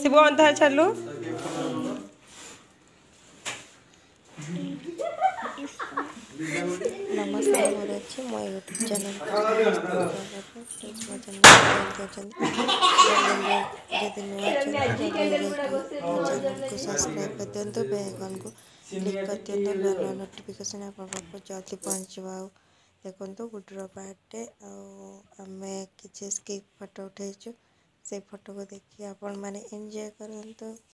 ಶಿವು ಅಂತ ಚಲ್ಲು ନମସ୍କାର ମୋର ଅଛି ମୋ ୟୁଟ୍ୟୁବ୍ ଚ୍ୟାନେଲ୍ ଯଦି ନୂଆ ଚ୍ୟାନେଲ୍କୁ ସବସ୍କ୍ରାଇବ୍ କରିଦିଅନ୍ତୁ ବେଲ୍କନ୍କୁ କ୍ଲିକ୍ କରିଦିଅନ୍ତୁ ନୂଆ ନୋଟିଫିକେସନ୍ ଆପଣଙ୍କ ପାଖକୁ ଜଲ୍ଦି ପହଞ୍ଚିବ ଆଉ ଦେଖନ୍ତୁ ଗୁଡ଼ର ପାର୍ଟଟେ ଆଉ ଆମେ କିଛି ସ୍କିପ୍ ଫଟୋ ଉଠାଇଛୁ ସେ ଫଟୋକୁ ଦେଖି ଆପଣମାନେ ଏନ୍ଜୟ କରନ୍ତୁ